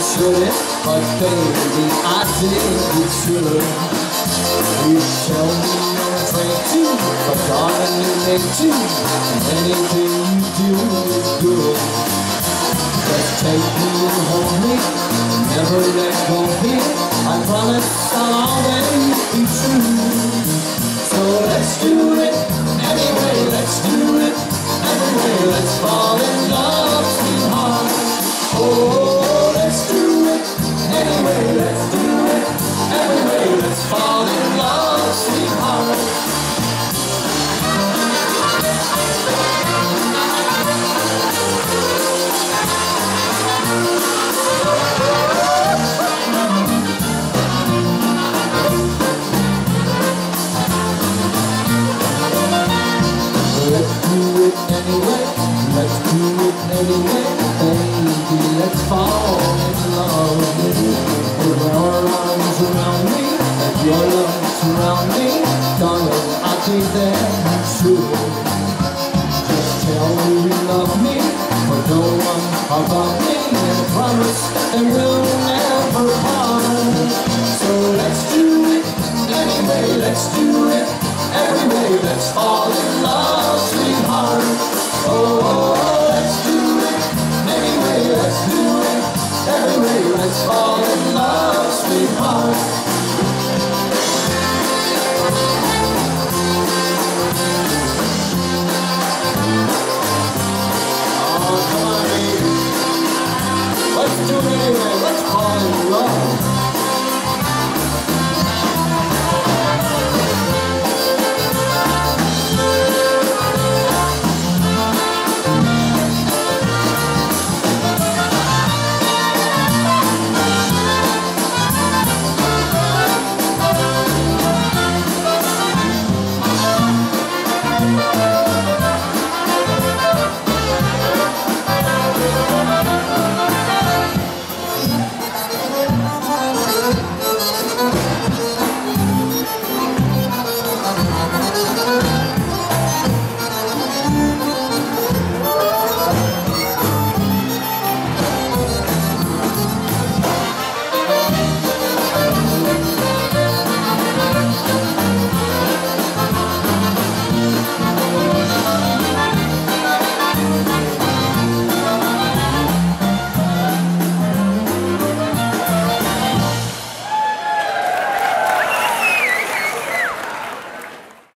shouldn't, but baby, I think you should. You tell me you're afraid to, but darling, you make too, and anything you do is good. Just take me and hold me, never let go of me. Anyway, be there, you should. Just tell me you love me, but no one above me, and promise that we'll never part. So let's do it anyway, let's do it anyway, let's fall in